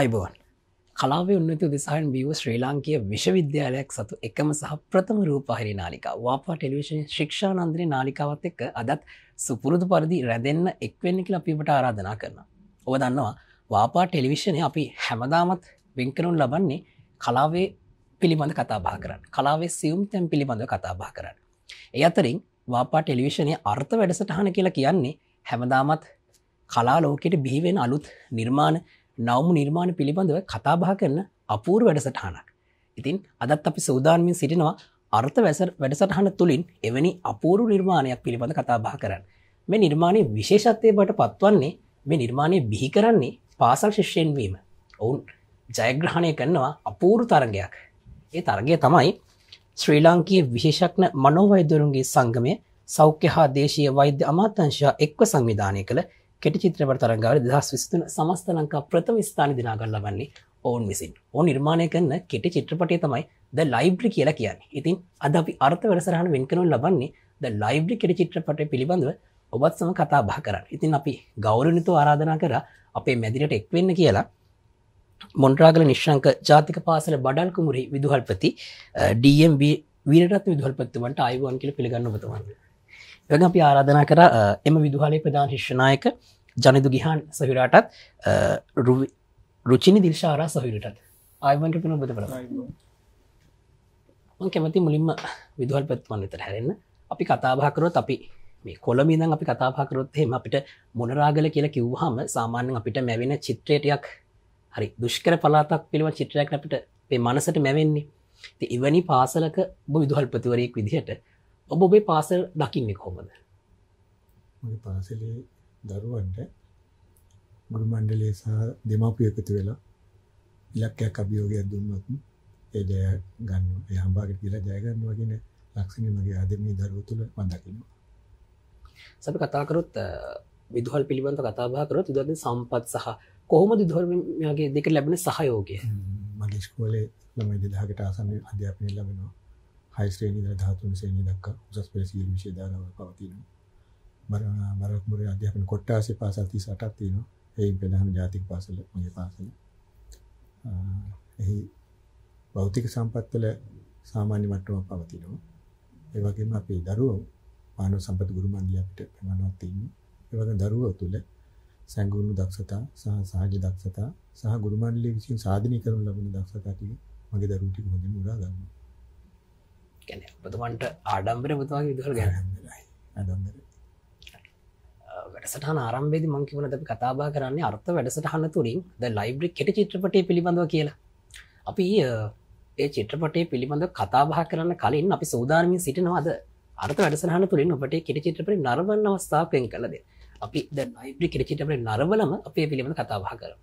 අයිබෝන් කලාවේ උන්නතු දෙසාහන් බියව ශ්‍රී ලාංකය විශ්වවිද්‍යාලයක් සතු එකම සහ ප්‍රථම රූපහිරි නාලිකා වාපා ටෙලිවිෂන් ශික්ෂානන්දරය නාලිකාවත් එක්ක අදත් සුපුරුදු පරිදි රැදෙන්න එක්වෙන්න කියලා අපිට ආරාධනා කරන. ඔව දන්නවා වාපා ටෙලිවිෂණය අපි හැමදාමත් වෙන්කරුන් ලබන්නේ කලාවේ පිළිබඳ කතාබා කරන්න කලාවේ සියුම් තැම් පිළිබඳ කතාබා කරන්න. එ අතරින් වාපා ටෙලිවිෂණය අර්ථ වැඩසටහන කියලා කියන්නේ හැමදාමත් කලා ලෝකෙට බිහිවෙන අලුත් නිර්මාණ නවම නිර්මාණ පිළිබඳව කතාබහ කරන අපූර් වැඩසටහනක්. ඉතින් අදත් අපි සෞදාන්මින් සිටිනවා අර්ථ වැසර වැඩසටහන තුළින් එවැනි අපූරු නිර්මාණයක් පිළිබඳ කතාබහ කරන්න. මේ නිර්මාණය විශේෂත්වය බට පත්වන්නේ මේ නිර්මාණය බිහි කරන්නේ පාසල් ශිෂ්‍යයෙන් වීම. ඔවුන් ජයග්‍රහණය කරනවා අපූරු තරගයක්. ඒ තරගය තමයි ශ්‍රී ලාංකයේ විශේෂක්න මනෝවෛදරුන්ගේ සංගමය සෞඛ්‍ය හා දේශය වෛද්‍ය අමාතංශා එක්ව සංවිධානය කළ කෙටි චිත්‍රපට තරංගාව දහස් විස්තුන සමස්ත ලංකා ප්‍රථම ස්ථාන දිනාගල් ලබන්නේ ඔවුන් විසින්. ඕ නිර්මාණය කරන්න කෙටි චිත්‍රපටය තමයි ද ලයිබ්‍රි කියලා කියන්නේ. ඉතින් අද අපි අර්ථ වැඩසරහන වෙන්කනු ලබන්නේ ද ලයිබ්‍රි කෙටි චිත්‍රපටය පිළිබඳව ඔබත් සම කතා බහ කරන්න. ඉතින් අපි ගෞරනිතු ආරාධනා කර අපේ මැදිරට එක්වෙන්න කියලා. මොන්ට්‍රාගල නිශ්ංක ජාතික පාසල බඩල්කුමුරි විදුහල්පති DMB වීරත් විදුහල්පත්තුවන්ට අයිවන් කියල පිළිගන්න බතුවන්න එ අපි ආරාධනා කර එම විදුහලේ ප්‍රධාන ශිෂ්ණයක ජනදු ගිහන් සහිරාටත් රුචිනි දිල්ශාරා සහිරටත්. අයිවන්ට පින බත කළ කැමති මුලින්ම විදුහල් පැත්වන්න විතර හැරෙන්න. අපි කතාභාකරොත් අපි මේ කොළමිදන් අපි කතාපාකරොත් හෙම අපිට මොනරාගල කියලා කිව්හම සාමාන්‍යෙන් අපිට මැවෙන චිත්‍රයටයක් හරි දුෂ්කර පලාතක් පිළිව චිත්‍රයක් අපිට පේ මනසට මැවෙන්නේ. ති ඉවැනි පාසලක බ විදුහල්පතිවරයෙක් විදිහට ඔබ ඔබේ පාසල් දකින්නේ කොමද මගේ පාසලේ දරුවන්ට ගුරු මණ්ඩලේ සහ දෙමපු එකතු වෙලා ඉලක්කයක් අභියෝගයක් දුන්නොත් ඒ ජය ගන්න ඒ හම්බාගට කියලා ජයගන්න වගෙන ලක්ෂණ මගේ අදමී දරුව තුළ මදකිනවා සැප කතාකරොත් විදුහල් පිළිබඳ කතාබාකරොත් දද සම්පත් සහ කොහොම දිධර්මගේ දෙක ලැබෙන සහයෝගය? මගේ ස්කෝලේ ළමයි දෙදහකට ආසන්න අධ්‍යාපනය ලබෙනවා හයිස්ත්‍රේනි ධාතුන් සේනි දක්ක උසස් පෙසිල් විශේධාරව පවතින බරක්මුර අධ්‍යාපන කොට්ටාසේ පාසල්ති සටත් තියනවා. ඒ ප්‍රධාන ජාතික පාසල මගේ පාසල. එහි භෞතික සම්පත්වල සාමාන්‍ය මට්ටම පවතිනවා. ඒවගේම අපේ දරුවෝ මානව සම්පත ගුරුමන්දිය අපිට ප්‍රමාණවත් ඉන්න ඒවගේ දරුවෝ තුළ සැඟුණු දක්ෂතා සහ සහජ දක්ෂතා සහ ගුරුමන්ඩලේ විසින් සාධනය කරනු ලබන දක්ෂතා ටික මගේ දරුවෝ ටික හොඳින් උරා ගන්නවා. ගැන ඔබතුමන්ට ආඩම්බර පුතුවාගේ විදුහල් ගැන. වැඩසටහන ආරම්භේද මංකිවන ද කතාබා කරන්නේ අර්ථ වැඩසටහන්න තුරින් ද ලයිබ්‍රි කෙට චිත්‍රපටය පිළිබඳව කියලා. අපි ඒ චිත්‍රපටේ පිළිබඳ කතාබහ කරන්න කලින් අපි සෝදානමින් සිටිනවාද? අර්ථ වැඩසහන තුළින් ඔබට කෙට චිත්‍රපට නරවන්න අවස්ථාවකෙන් කලද අපි ද ලයිබ්‍රි කෙට චිත්‍රපට නරවලම අපේ පිළිබඳ කතාබහ කරම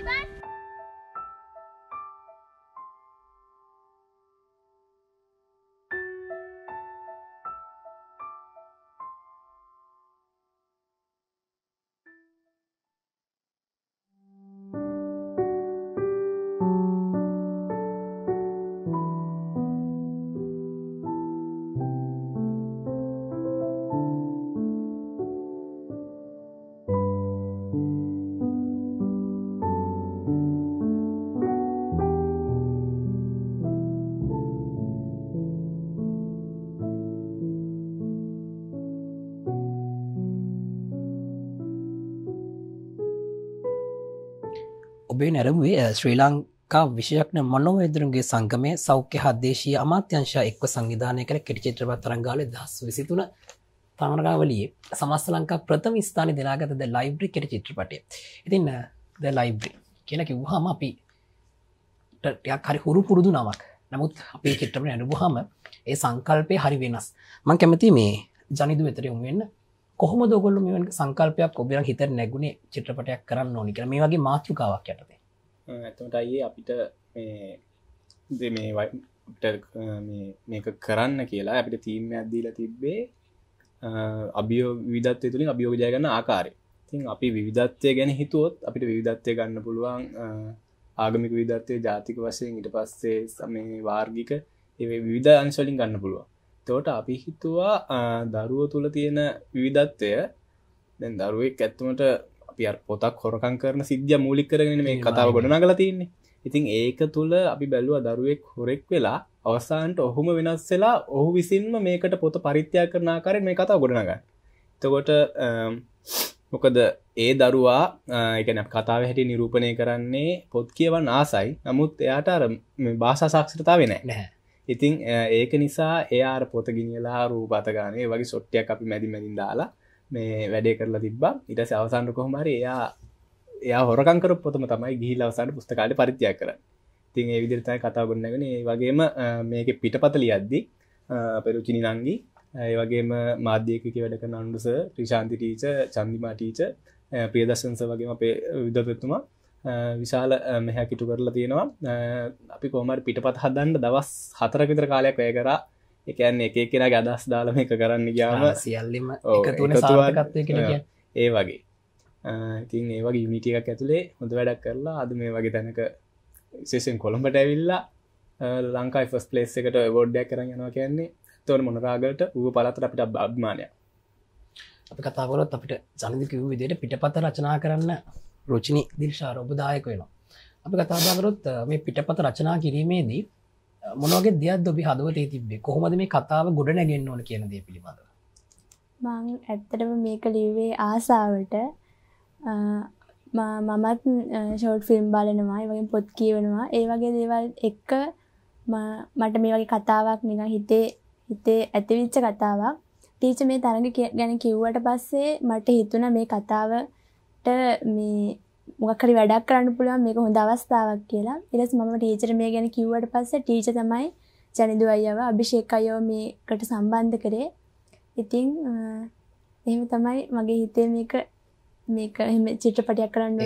ඉවන් ඔබේ නැරමුවේ ශ්‍රී ලංකා විශයක්න මනොවේදරුන්ගේ සංගමය සෞඛ්‍ය හදේශී අමාත්‍යංශ එක්ව සංවිධානය කළ කෙටිචිත්‍රපත් තරංගාල දස් විසිතුන තමරගාවලියේ සමස් ලංකා ප්‍රථම ස්ථාන දෙලාගතද ලයිබ්‍රි කෙට චිත්‍රපටය. ඉතින් ද ලයිබ්‍රි කියන කිව්හම අපි ටයක් හරි හුරු පුරුදු නමක්. නමුත් අපේ චිත්‍රම ඇනුබහම ඒ සංකල්පය හරි වෙනස්. මං කැමති මේ ජනිදු වෙතර යොමුවෙන්න කොහොම දොගොල්ලු මෙ සංකල්පයක් ඔබියන් හිත නැගුණේ චිත්‍රපටයක් කරන්න ඕනි කර මේ වගේ මාතෘකාවක් යටතේ. ඇතමට අයේ අපිට මේ මේ මේක කරන්න කියලා අපිට තීම ඇදදීල තිබ්බේ අභියෝ විධත්වය තුළින් අභියෝග ජයගන්න ආකාරය. තින් අපි විවිධත්වය ගැන හිතුවොත් අපිට විවිධත්වය ගන්න පුළුවන් ආගමික විධත්වය ජාතික වශයෙන් ඉට පස්සේ සමේ වාර්ගික ඒ විවිධ අංශලින් ගන්න පුළුවන්. තෝට අපි හිතුවා දරුව තුළ තියෙන විවිධත්වය. දැන් දරුවෙක් ඇත්තමට අපි පොතක් හොරකං කරන සිද්ධිය මූලික් කරගෙන මේ කතාව ගොඩනගල තියන්නේ ඉතින් ඒක තුළ අපි බැලුව දරුවෙක් හොරෙක් වෙලා අවසාන්ට ඔහුම වෙනස් වෙලා ඔහු විසින්ම මේකට පොත පරිත්‍යයා කරනාකාරෙන් මේ කතාව ගොඩනග. තකොට මොකද ඒ දරුවා එකන කතාව හැටි නිරූපණය කරන්නේ පොත් කියවන් ආසයි. නමුත් එයාට අර භාෂා සාක්ෂරතාව වෙන නැහැ ඉතිං ඒක නිසා එයාර පොත ගිනියලා රූපතගානේ වගේ සොට්ටියක් අපි මැදි මැදින් දාලා මේ වැඩේ කරලා තිබ්බා. ඉටස අවසාන්ට කොහොමරි එයා එයා හොරකංකර පොතම තමයි ගිහිල අවසාට පුස්තකාල පරිත්‍යයක් කර තින් ඒ විදිරතයි කතා ගොන්නගෙන ඒ වගේම මේක පිටපතලි අද්දි පෙරුචිනි නංගි ඒ වගේම මාධ්‍යයකක වැඩක නන්ඩුස ප්‍රිශාන්ති ටීච චන්දිමා ටීච ප්‍රියදර්ශන්ස වගේම අපේ විදපෙත්තුමා විශාල මෙහැකිටු කරලා තියෙනවා. අපි කොමට පිටපත් හදන්න දවස් හතර විතර කාලයක් වැය කරා. එකන්නේ එක කෙන අදස් දාලම එක කරන්න ගියාම සියල්ලිම ඒ වගේ. ඉතින් ඒ වගේ එකක් ඇතුළේ හොඳ වැඩක් කරලා අද මේ වගේ තැනක විශේෂෙන් කොළඹට ඇවිල්ලා ලංකායි ෆස් පලේස් එකට ගොඩ්ඩයක් කරන්න යනවා කියන්නේ තොර මොනරාගට ඌ පලතර අපිට අභ්මානය අපි කතාවලොත් අපිට ජනදිකව විදියට පිටපත රචනා කරන්න රෝචිනි දිර්ශා රොබදායක වෙනවා. අපි කතාබාකරොත් මේ පිටපත රචනා කිරීමේදී මොනගේ දෙයක් දොබි හදවතේ තිබේ කොහොමද මේ කතාව ගොඩ නැගෙන්න්න ඕන කියන දේ පිළිබඳ මං ඇත්තටම මේක ලිවේ ආසාාවට. මමත් ෂෝට් ෆිල්ම් බලනවා වගේ පොත් කියවනවා. ඒ වගේ දේවල් එක්ක මට මේ වගේ කතාවක් නික හිතේ හිතේ ඇතිවිච්ච කතාවක්. ටීච මේ තරග ගැන කිව්වට පස්සේ මට හිතුන මේ කතාවට මේ මොකරි වැඩක් කරන්න පුළුවන් මේක හොඳ අවස්ථාවක් කියලා. ඉරස් මම ටීචර මේ ගැන කිව්වට පස්සේ ටීච තමයි ජනිදු අයව අභිෂේක අයෝ මේකට සම්බන්ධ කරේ. ඉතිං එහෙම තමයි මගේ හිතේ මේක මේක එම චිත්‍රපටයක් කරන්න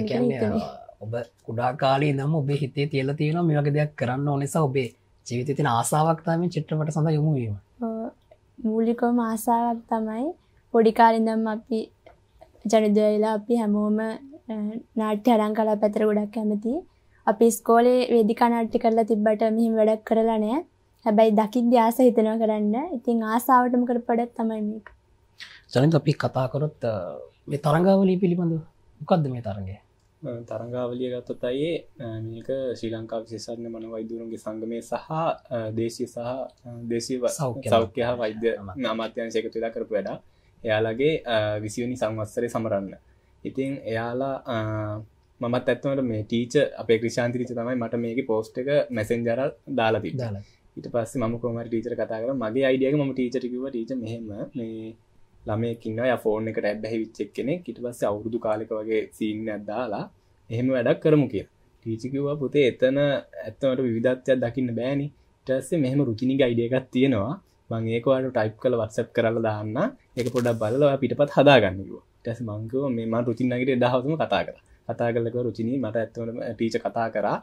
ඔබ කුඩා කාලී නම් ඔබේ හිතේ තියල තියෙන මේ වගේ දෙයක් කරන්න ඕනෙසා ඔබේ ජීවිත තින ආසාාවක්තාම චිත්‍රපට සඳ යොමුවීම මූලිකෝම ආසාාවක් තමයි පොඩිකාලින්දම් අපි ජනිදවෙලා අපි හැමෝම නාට්‍ය අරං කලා පැතර ගොඩක් කැමති. අපි ස්කෝලේ වේදිකා නාට්‍ය කරලා තිබ්බට මෙහිම වැඩක් කරලා නෑ හැබැයි දකිින් ආස හිතනවා කරන්න. ඉතින් ආසාාවටම කර පඩත් තමයි මේක. ජනත අපි කතාකොරොත් මේ තරංගාවලී පිළිබඳ මොකක්ද මේ තරගේ තරංගාවලිය ගත්තොත් අයේ මේක ශ්‍රී ලංකා විශේෂඥ මන වෛදුරුන්ගේ සංගමය සහ දේශී සහ දේශී සෞඛ්‍ය හා වෛද්‍ය අමාත්‍යංශයක තුලා කරපු වැඩ එයාලගේ විසිවනි සංවත්සරය සමරන්න. ඉතින් එයාලා මත් ඇත්වට මේ ටීච අපේ ක්‍රෂාන්තිරිච තමයි මට මේක පෝස්ට් එක මැසෙන්ජර දාලා ති ඊට පස්ස ම කොමට ටීචර කතා කර. මගේ අයිඩියක ම ටීචටිකව ටීච මෙහෙම මේ ළමයකින්න ෆෝර්න එකට ඇබැහි විච්චක් කෙනෙ ඉට පස්ස අවුරුදු කාලෙක වගේ සීන්න ඇදදාලා එහෙම වැඩක් කරමු කිය ටීචිකිවා පුතේ එතන ඇත්තමට විධත්වයක් දකින්න බෑනි. ටස්සේ මෙහම රුචිනි ගයිඩියකත් තියෙනවා මං ඒකවාට ටයිප් කල වත්සප් කරල දාන්න. එක පොඩක් බලව පිටපත් හදාගන්නකිව ටැස් මංකව මෙම රුචින්නගට දහවතම කතා කර. කතා කලක රුචිනී මට ඇත්වනම ටීච කතා කරා.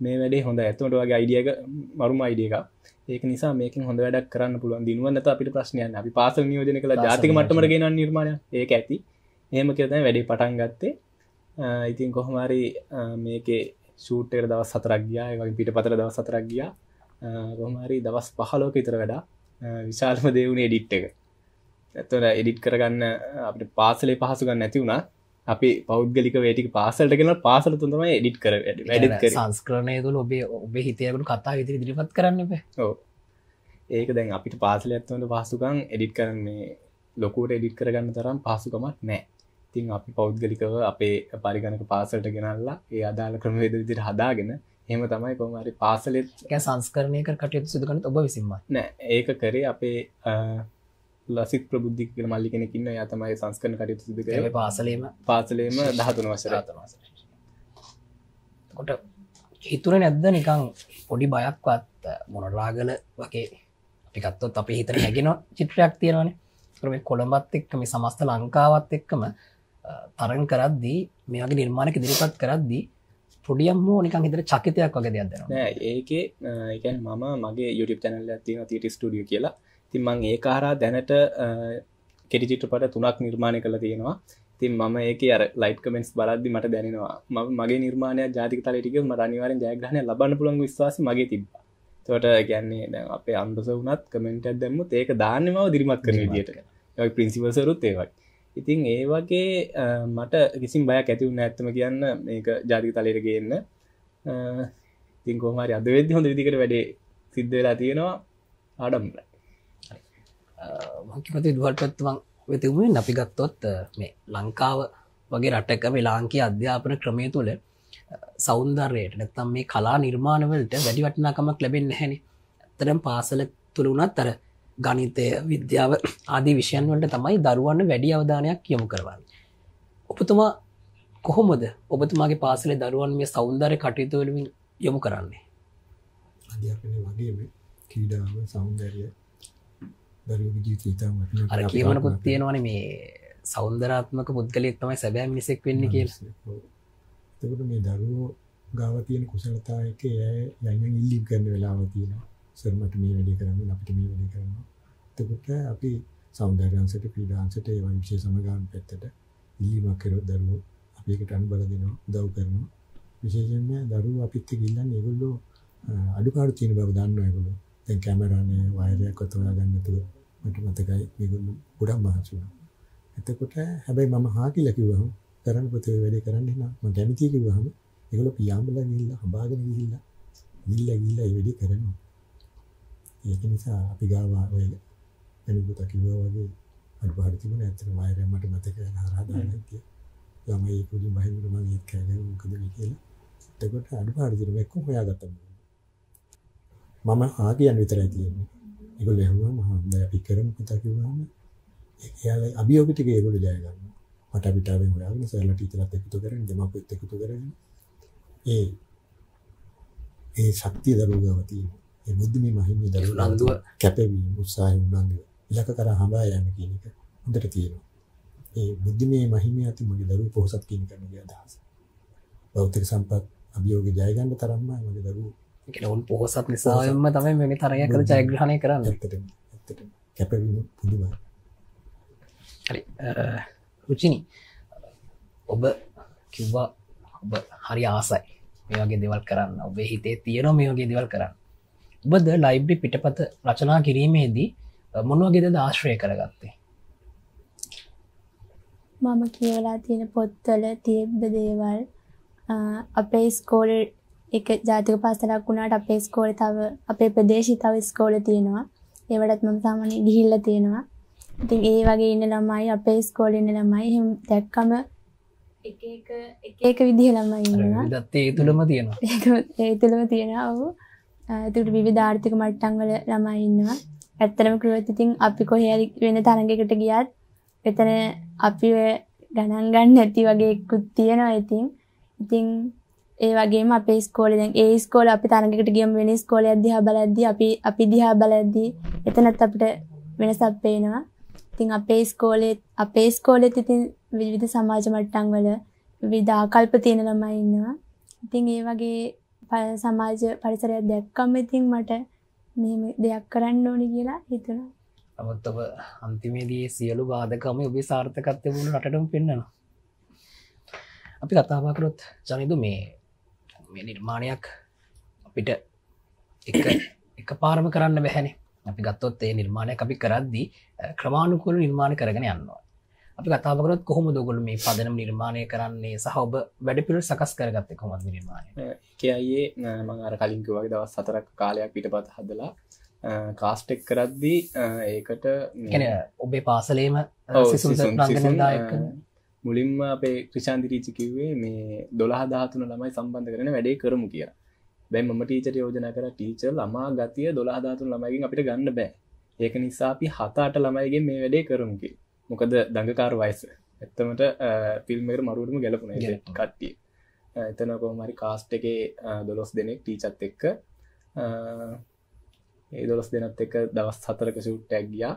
මේ වැඩේ හොඳ ඇත්වට වගේ අයිඩියක මරුම අයිඩිය එක ඒක නිසා මේක හොඳ වැඩක් කරන්න පුළුවන්. දිනුවන්නත අපිට ප්‍රශ්නයන් අපි පාසල් නියෝජන කළ. ජාතික මටමට. ගෙන නිර්මාණය ඒක ඇති. එහෙම කියතයි වැඩේ පටන් ගත්තේ. ඉතින් කොහොමරි මේකේ ෂූට්ට දවස් සතරක් ගියා. වගේ පිට පතර දවස් සතරක් ගියා කොහමරි දවස් පහලෝක ඉතර වැඩා. විශාල්ම දෙවුණේ එඩිට් එක. ඇත්තට එඩිට් කරගන්න අපට පාසලේ පහසුගන්න නැති වුණා. අපි පෞද්ගලික වේටික පාසල්ට ගෙන පාසල තුන්තම එඩිට් කර කර. සංස්කරණය තුළ ඔබේ ඔබේ හිතයකට කතා විදිරි දිරිපත් කරන්න ඒක දැන් අපිට පාසල ඇත්වට පහසුකම් එඩිට් කරන්නේ ලොකුට එඩිට් කරගන්න තරම් පහසුකමක් නෑ. තින් අපි පෞද්ගලිකව අපේ පරිගණක පාසල්ට ගෙනල්ලා ඒ අදාළ ක්‍රමවේද විදිට හදාගෙන එම තමයි කොමරි පාසලෙත් සංස්කරණයක කටයුතු සිදුකන ඔබ විසින්ම. නෑ ඒක කරේ අපේ ලසිත් ප්‍රබුද්ධි කියල මල්ලි කෙනෙකින්න යා තමයි සංස්කරන කටයුතු සිදු කර. පාසලේම පාසලේම දහතුන වසර. කොට හිතුර නැද්ද නිකං පොඩි බයක්වත් මොනරාගල වගේ අපිකත්තොත් අපි හිතර හැගෙන චිත්‍රයක් තියෙනවන. කරම කොළඹත් එක්ක මේ සමස්ත ලංකාවත් එක්කම තරන් කරද්දී මේගේ නිර්මාණක දිරිපත් කරද්දී පොඩියම් හෝ නිකන් හිතර චකිතයක් වගේ දෙයක් දෙනවා නෑ ඒකේ එකන් මම මගේ YouTube චැනල් ඇතින තිට ස්ටඩිය කියලා. තින් ඒ කාරා දැනට කෙටි චිත්‍රපට තුනක් නිර්මාණය කළ තියෙනවා. තින් මම ඒක අර ලයිට් කමෙන්ස් බලද්දි මට දැනෙනවා. මගේ නිර්මාණය ජාතික තලටික ම අනිවාරෙන් ජයග්‍රහණය ලබන්න පුළන් විශවාස මගේ තිබ තොට ගැන්නේ දැන් අපේ අන්දස වනත් කමෙන්ට දැම්ම ඒක දාන්නමාව දිරිමත් කරන විදිට පින්සිවසරුත් ඒවයි ඉතින් ඒ වගේ අ, මට කිසිම් බයක් ඇතිවුන්න ඇත්තම කියන්න මේක ජාතික තලයට ගන්න. තින් කෝමරි අද වෙද්දි හොඳ විදිකට වැඩේ සිද්ධ වෙලා තියෙනවා. ආඩම්ල මංකිමති දුවල්පත්තුවන් වෙතිවුණෙන් අපි ගත්තොත් අ, මේ ලංකාව වගේ රටක මේ ලාංකී අධ්‍යාපන ක්‍රමය තුළ සෞන්දර්යට නැත්තම් මේ කලා නිර්මාණවලට වැඩි වටිනාකමක් ලැබෙන් හැනි ඇතරම් පාසල තුළ වුණත් අර ගනිතය විද්‍යාව ආදී විෂයන් වලට තමයි දරුවන්න වැඩි අවධානයක් යොමු කරවන්න. ඔපතුමා කොහොමද ඔබතුමාගේ පාසලේ දරුවන් මේ සෞන්දර්ය කටයුතුවලින් යොමු කරන්නේ? අධ්‍යාපනය වගේම ක්‍රීඩාව සෞන්දර්ය අර කියවනකුත් තියෙනවන මේ සෞන්දරාත්මක පුද්ගලෙක් තමයි සැබෑ මිනිසෙක් වෙන්න කිය එතකොට මේ දරුවෝ ගාව තියෙන කුසලතායක ඇය යන් ඉල්ලිම් කරන වෙලාව තියෙන සර්මට මේ වැඩි කරන්න අපිට මේ වැඩි කරනවා එතකොට අපි සෞන්දර්යන්සට ක්‍රීඩාන්සට ඒ විශේ සමගාන පැත්තට ඉල්ලීමක් කරොත් දරුවෝ අපිකට අනුබල දෙනවා උදව් කරනවා. විශේෂයෙන්ම දරුවෝ අපිත් එක්ක ඉල්ලන්නේ ඒගොල්ලෝ අ, අඩුපාඩු තියෙන බව දන්නවා ඒගොල්ලෝ. දැන් කැමරානේ වයරයක් ඔත හොයාගන්න නැතුව මට මතකයි මේගොල්ලෝ ගොඩක් මහන්සි වුණා. එතකොට හැබැයි මම හා කියලා කිව්වහම කරන්න පුතේ වැඩේ කරන්න එනවා මම කැමතියි කිව්වහම ඒගොල්ලෝ පියාඹලා ගිහිල්ලා හඹාගෙන ගිහිල්ලා ගිහිල්ලා ගිහිල්ලා ඒ වැඩේ කරනවා. ඒක නිසා අපි ගාව ඔය වෙනකොට කිව්වා වගේ අඩුපාඩු තිබුණා ඇත්තට වයරයක් මට මතක හරහා දාලා ඉතිය ළමයි කුඩි බහින්න මම ඒක කෑගෙන මොකද මේ කියලා. එතකොට අඩුපාඩු තිබුණා එක්ක හොයාගත්තා මම. ආ කියන විතරයි තියෙන්නේ. ඒගොල්ලෝ ඇහුවාම හා දැන් අපි කරමු පුතා කිව්වම එයාලා අභියෝග ටික ඒගොල්ලෝ ජය ගන්නවා. මට අපිටාවෙන් හොයාගෙන සර්ලා ටීචර්ලත් එකතු කරගෙන දෙමාපියත් එකතු කරගෙන. ඒ ඒ ශක්තිය දරුවෝ ගාව තියෙනවා ඒ බුද්ධිමය උනන්දුව. තියෙනවා. කැපවීම උත්සාහය උනන්දුව. ඉලක්ක කරා හඹා යෑම කියන එක හොඳට තියෙනවා. ඒ බුද්ධිමය මහිමය ඇති මගේ දරුවෝ පොහොසත් කියන කන්නේ අදහස. භෞතික සම්පත් අභියෝග ජය ගන්න තරම්ම මගේ දරුවෝ ඔවුන් පොහොසත් නිසාම තමයි මෙනි තරය කළ ජයග්‍රහණය කරන්න. ඇත්තටම ඇත්තටම. කැපවීම පුදුමයි. හරි රුචිනි ඔබ කිව්වා ඔබ හරි ආසයි. මේ වගේ දෙවල් කරන්න. ඔබේ හිතේ තියෙනවා මේ වගේ දෙවල් කරන්න ඔබද ලයිබ්‍රි පිටපත රචනා කිරීමේදී මොනවගේද ආශ්‍රය කරගත්තේ? මම කියවලා තියෙන පොත්වල තියබ්බ දේවල් අපේ ස්කෝල එක ජාතික පාසලක් වුණාට අපේ ස්කෝල තව අපේ ප්‍රදේශී තව ස්කෝල තියෙනවා. ඒවටත් මම සාමාන්‍ය ගිහිල්ලා තියෙනවා. ඉතින් ඒ වගේ ඉන්න ළමයි අපේ ස්කෝලේ ඉන්න ළමයි එහෙම දැක්කම එක එක එක එක විදිහ ළමයි ඉන්නවා. දත්තේ තුළම තියෙනවා. ඒ තුළම තියෙනවා. ඔව් ඒකට විවිධ ආර්ථික මට්ටම් වල ළමයි ඉන්නවා. ඇත්තටම කිව්වොත් ඉතින් අපි කොහේ හරි වෙන තරඟයකට ගියත් එතන අපි ඔය ගණන් ගන්න නැති වගේ එක්කුත් තියෙනවා ඉතින්. ඉතින් ඒ වගේම අපේ ඉස්කෝලේ දැන් ඒ ඉස්කෝලේ අපි තරඟයකට ගියම වෙන ඉස්කෝලයක් දිහා බලද්දී අපි අපි දිහා බලද්දී එතනත් අපිට වෙනසක් පේනවා. ඉතින් අපේ ඉස්කෝලේ අපේ ඉස්කෝලේත් ඉතින් විවිධ සමාජ මට්ටම් වල විදාකල්ප තියෙන ළමයි ඉන්නවා. ඉතින් ඒ වගේ ප- සමාජ පරිසරයක් දැක්කම ඉතින් මට මෙහෙම දෙයක් කරන්න ඕනි කියලා හිතුණා. නමුත් ඔබ අන්තිමේදී සියලු බාධකම ඔබේ සාර්ථකත්වය වුණු රටටම පෙන්න්නනවා අපි කතාපාකරොත් ජනිදු මේ මේ නිර්මාණයක් අපිට එක එක පාරම කරන්න බැහැනේ අපි ගත්තොත් ඒ නිර්මාණය අපි කරද්දී අ, ක්‍රමාණුකුල නිර්මාණ කරගෙන යන්නවා අපි කතාපකරත් කොහොම දොගොල මේ පදනම් නිර්මාණය කරන්නේ සහ ඔබ වැඩපිළ සකස් කරගත්ත කොමත් නිර්මාණය? කියයේ මං අර කලින්ක වගේ දවස් සතරක් කාලයක් පිටපත් හදලා කාස්ටෙක් කරද්දී ඒකට මේ- කැන ඔබේ පාසලේම මුලින්ම අපේ ක්‍රෂාන්තිරීචි කිව්වේ මේ දොළහ දාතුන ළමයි සම්බන්ධ කරන වැඩේ කරමු කිය බැයි මම ටීචට යෝජන කර ටීචර් ළමා ගතිය දොළහ ධාතුන් ළමයිගින් අපිට ගන්න බෑ. ඒක නිසා අපි හතාට ළමයිගේ මේ වැඩේ කරමුකි මොකද දඟකාර වයිස. ඇත්තමට පිල්මර මරුවටම ගැලපුන. කට්ටිය. එතන කොහමරි කාස්ට් එකේ අ, දොළොස් දෙනෙක් ටීචත් එක්ක. ඒ දොළොස් දෙනත් එක දවස් හතරක සුට්ටැක් ගියා.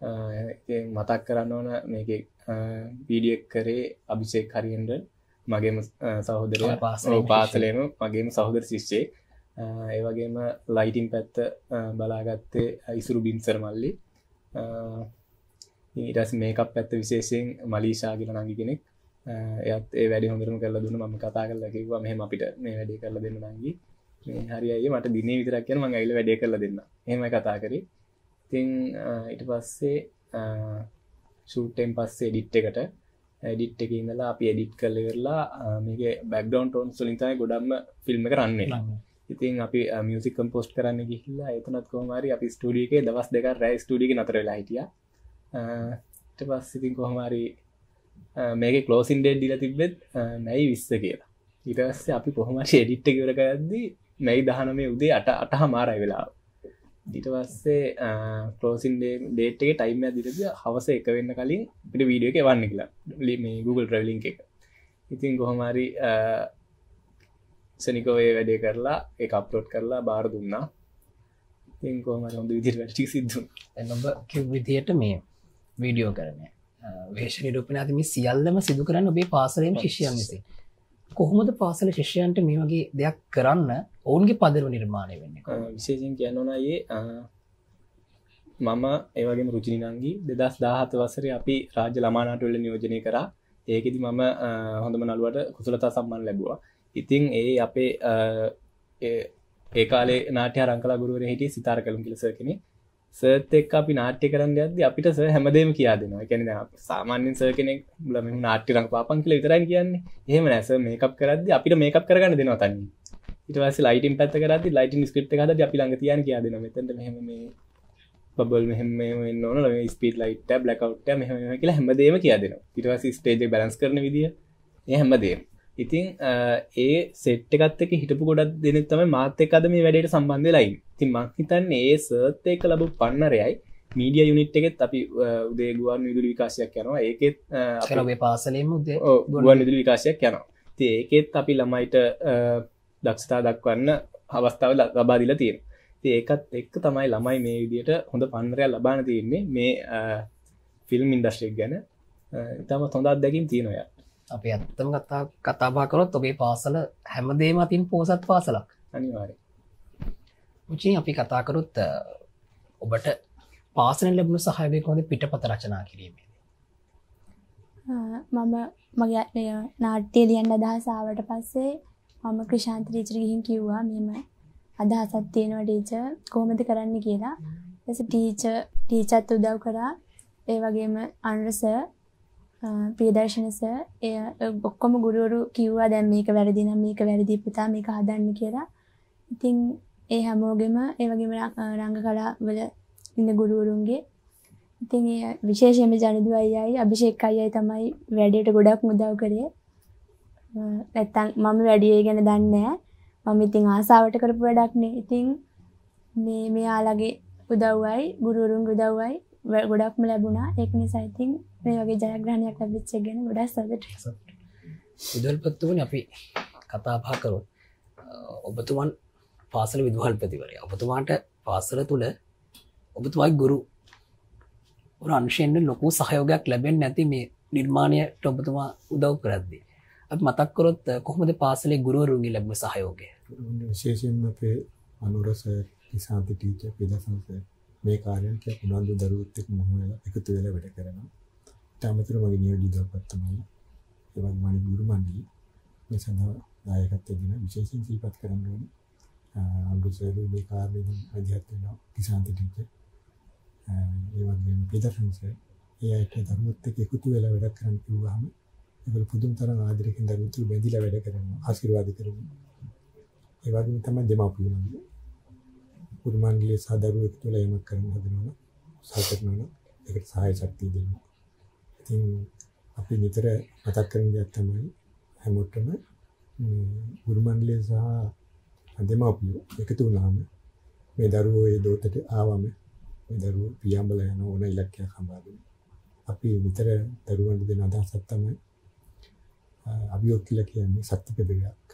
අ, ඉතින් මතක් කරන්න ඕන මේක වීඩියක් කරේ අභිෂේක් හරියෙන්ඩ මගේම සහෝදරය. ඔය පාසලේම මගේම සහෝදර ශිෂ්චේ ඒවගේම ලයිටින් පැත්ත බලාගත්තේ ඉසුරු බින්සර මල්ලි ඊටස් මේකක් පැත්ත විශේෂයෙන් මලීශාගෙන නඟි කෙනෙක්. අ, එයත් ඒ වැඩි හොඳරම කරලා දුන්න. ම කතා කරලා කිව්වා මෙහෙම අපිට මේ වැඩේ කරලා දෙන්න නංගි. මේ හරි අය මට දිනේ විතරක් කියන මං ඇවිල්ලා වැඩේ කරලා දෙන්න එහෙම කතා කරේ. ඉතින් අ, ඊට පස්සේ ෂූටෙන් පස්සේ එඩිට් එකට. එඩිට් එක ඉඳලා අපි එඩිට් කරල කරලා මේක බැක්ඩවන් ටෝන් සුලින්තයි ගොඩම්ම ෆිල්ම් කරන්නේ ඉතින් අපි මියසික් කම්පෝස්ට් කරන්න ගිහිල්ලා එතනත් කොහමරි අපි ස්ටඩියගේ දවස් දෙක රැයි ස්ටඩිය නතර හිටිය ට පස් ඉතින් කොහමරි මේක කලෝසින් ඩේඩ් දිල තිබෙත් නැයි විස්ස කියලා. ඉටස්ස අපි කොහොමට එඩිට්ට කිවර කරද්දි නැයි දහනමේ උදේ අට අටහ මාරයි වෙලා ඊට පස්සේ කලෝසින් ඩේට්ගේ ටයිම දිරද හවස එක වෙන්න කලින් පිට වීඩියෝ එක වන්න කියලා. ලි- මේ Google ට්‍රවලින් එක. ඉතින් කොහොමරි සනිකෝය වැඩේ කරලා එක අප්ලෝඩ් කරලා බාර දුන්නා. ඉතින් කොහම හොඳ විදිර වැඩි සිද්ධු එන්නඹ කිව් විදියට මේ වීඩියෝ කරන වේශ නිරූපන ඇතිම සියල්ලම සිදු කරන්න ඔබේ පාසලේම ශිෂ්‍යයන් විසින්. කොහොමද පාසල ශිෂ්‍යයන්ට මේ වගේ දෙයක් කරන්න ඔවුන්ගේ පදරු නිර්මාණය වෙන්න? විශේෂෙන් කියන්නනයේ මම ඒවගේ රුචිනිනංගි දෙදස් දාහත වසර අපි රාජ්‍ය ළමානාටවල නියෝජනය කරා. ඒකෙති මම හොඳම නළුවට කුසලතා සම්මන් ලැබවා. ඉතිං ඒ අපේ අ, ඒ- ඒ කාලේ නාට්‍ය රංකලා ගුරුවර හිටිය සිතාර කළුම් කිලස කෙනෙ සර්ත් එක් අපි නාට්‍ය කරන්න ඇද අපිට ස හැමදේම කියා දෙනවා. කැන සාමාන්‍යෙන් සර් කෙනෙක් ලම නාට්‍ය රං පාපන් කියල විතරයි කියන්නේ. එහෙම නැස මේකක් කරද අපිට මේකක් කරගන්න දෙනවා තන්න ඉටවස ලයිටන් පැත් කරද ලයිටන් ස්ක්‍රප් හද අපි ළඟ තියන කියා දෙන මෙතට මෙහම මේ බබල් මෙහම නොන ස්පීට ලයිට බ්ලකවට් මෙහම කියලා හැමදේම කියා දෙනවා. ඉටවස ස්ටේජ බැලන්ස් කරන විදිිය. ඒ හැමදේම. ඉතින් ඒ සෙට් එකත් එක හිටපු ගොඩක් දෙනෙත් තමයි මාත් එක්ක අද මේ වැඩේට සම්බන්ධ ඉන්නේ. ඉතින් මං හිතන්නේ ඒ සර්ත් එක ලැබු පන්නරයයි මීඩියා යුනිට් එකෙත් අපි උදේ ගුවන් විදුලි විකාශයක් යනවා. ඒකෙත් අපි ඔව්, ගුවන් විදුලි විකාශයක් යනවා. ඒකෙත් අපි ළමයිට දක්ෂතා දක්වන්න අවස්ථාව ල- ලබා දීලා තියෙනවා. ඉතින් ඒකත් එක්ක තමයි ළමයි මේ විදිහට හොඳ පන්නරයක් ලබාන තියෙන්නේ මේ ෆිල්ම් ඉන්ඩස්ට්‍රික් ගැන ඉතාමත් හොඳ අත්දැකීම් තියෙනවා. අප ඇත්තම කතා කතාබා කරොත් ඔබේ පාසල හැමදේම අතින් පෝසත් පාසලක්. අනිවාර්යයෙන්. උචි අපි කතාකරොත් ඔබට පාසන ලැබුණු සහයවය කොඳ පිටපත රචනා කිරීමේ? මම මගේ මෙය නාට්‍ය ලියන්න අදහසාවට පස්සේ මම ක්‍රෂාන්ත ටීචර් ගිහින් කිව්වා මෙම අදහසක් තියෙනවා ටීචර් කොහොමද කරන්න කියලා. ඊට පස්සේ ටීචර් ටීචර්ත් උදව් කරා. ඒ වගේම අනුර සර් ආ, ප්‍රියදර්ශන සර් එය ඔක්කොම ගුරුවරු කිව්වා දැන් මේක වැරදි නම් මේක වැරදි පුතා මේක හදන්න කියලා ඉතින් ඒ හැමෝගෙම ඒ වගේම රං- රංග කලා වල ඉන්න ගුරුවරුන්ගේ ඉතින් ඒ විශේෂයෙන්ම ජනදු අයියයි අභිෂේක් අයියයි තමයි වැඩේට ගොඩක් මුදව් කරේ. අ, නැත්තම් මම වැඩේ ගැන දන්නේ නැහැ. මම ඉතින් ආසාවට කරපු වැඩක් නේ. ඉතින් මේ මෙයාලගේ උදව්වයි ගුරුවරුන්ගේ උදව්වයි ව- ගොඩක්ම ලැබුණා. ඒක නිසා ඉතින් මේ වගේ ජයග්‍රහණයක් ලැබිච්ච එක ගැන ගොඩක් සතුටුයි. විදල්පත්තුවන අපි කතාපා කරොත් ඔබතුමන් පාසල විදුහල්පතිවරය ඔබතුමාට පාසල තුළ ඔබතුමයි ගුරු අංශයෙන්ට ලොකු සහයෝගයක් ලැබෙන් නැති මේ නිර්මාණයට ඔබතුමා උදව් කරද්දි අප මතක්කොරොත් කොහොමද පාසලේ ගුරුවරුන්ගේ ලැබම සහයෝගය විශේෂයෙන්ම අපේ අනුරස නිසාන්ති ටීච පිදසන්ස මේ කාරයන් කිය උනන්දු දරුවත්තෙක් මුහුවල එකතු වෙලා වැඩ කරනවා. තමතර මගේ නියෝජිදව පත්තමයි එවත් මනි ගුරු මණ්ඩී මේ සඳහා දායකත්වය දෙන විශේෂයෙන් සිහිපත් කරන්න ඕනේ අමෘතසර මේ කාර්යයෙන් අධ්‍යයත් වෙනවා කිසාන්ති ටීචර් ඒ වගේම පිටරන්ස ඒ අයට දරුවොත් එක්ක එකතු වෙලා වැඩ කරන්න කිව්වහම ඒගොල්ලෝ පුදුම තරම් ආදරයෙන් දරුවොත් බැඳිලා වැඩ කරනවා ආශිර්වාද කරනවා. ඒ වගේම තමයි දෙමාපියන්ගේ පුරුමන්ගේ සහ දරුවෙක් තුළ යමක් කරන්න හදනවනම් උත්සාහ කරනවා ඒකට සහාය ශක්තිය දෙනවා ඉතින් අපි නිතර මතක් කරන දෙයක් තමයි හැමෝටම ගුරුමන්ඩලේ සහ දෙමාපියෝ එකතු වුණාම මේ දරුවෝ ඒ දෝතට ආවම මේ දරුවෝ පියම්බල යන ඕන ඉලක්කයක් හම්බාගෙන අපි නිතර දරුවන්ට දෙන අදහසක් තමයි අභියෝග කියලා කියන්නේ ශක්ති පෙදයක්